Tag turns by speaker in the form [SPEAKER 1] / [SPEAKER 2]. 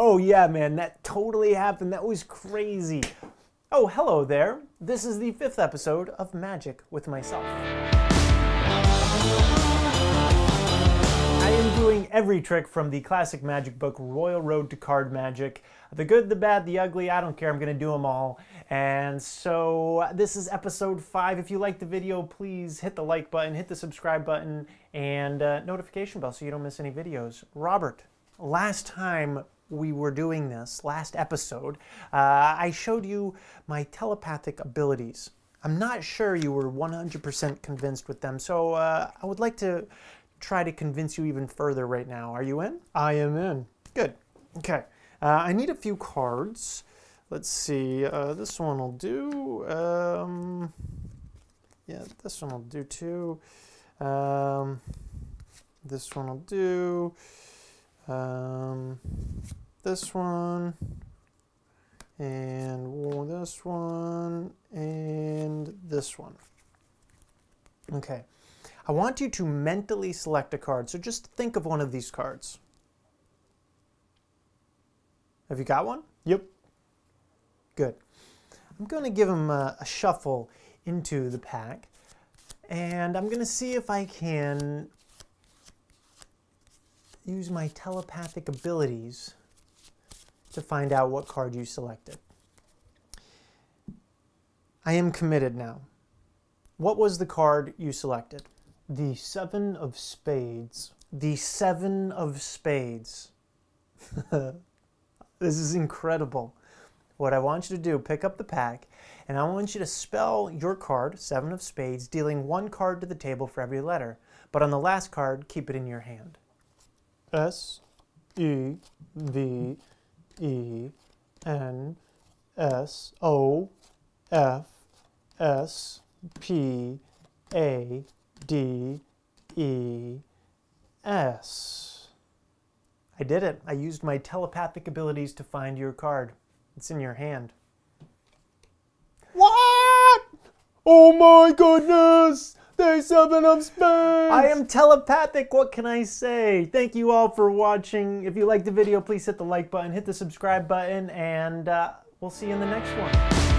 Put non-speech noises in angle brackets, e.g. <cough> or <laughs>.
[SPEAKER 1] Oh, yeah, man, that totally happened. That was crazy. Oh, hello there. This is the fifth episode of Magic with myself. I am doing every trick from the classic magic book, Royal Road to Card Magic. The good, the bad, the ugly, I don't care, I'm gonna do them all. And so this is episode five. If you like the video, please hit the like button, hit the subscribe button, and uh, notification bell so you don't miss any videos. Robert, last time we were doing this, last episode, uh, I showed you my telepathic abilities. I'm not sure you were 100% convinced with them, so uh, I would like to try to convince you even further right now. Are you in? I am in. Good. Okay. Uh, I need a few cards. Let's see. Uh, this one will do. Um, yeah, this one will do too. Um, this one will do. Um, this one. And this one. And this one. Okay. I want you to mentally select a card. So just think of one of these cards. Have you got one? Yep. Good. I'm going to give him a, a shuffle into the pack. And I'm going to see if I can use my telepathic abilities to find out what card you selected. I am committed now. What was the card you selected? The Seven of Spades. The Seven of Spades. <laughs> this is incredible. What I want you to do, pick up the pack, and I want you to spell your card, Seven of Spades, dealing one card to the table for every letter. But on the last card, keep it in your hand. S E V E N S O F S P A D E S. I did it. I used my telepathic abilities to find your card. It's in your hand.
[SPEAKER 2] What? Oh my goodness! There's seven of spades!
[SPEAKER 1] I am telepathic. What can I say? Thank you all for watching. If you liked the video, please hit the like button, hit the subscribe button, and uh, we'll see you in the next one.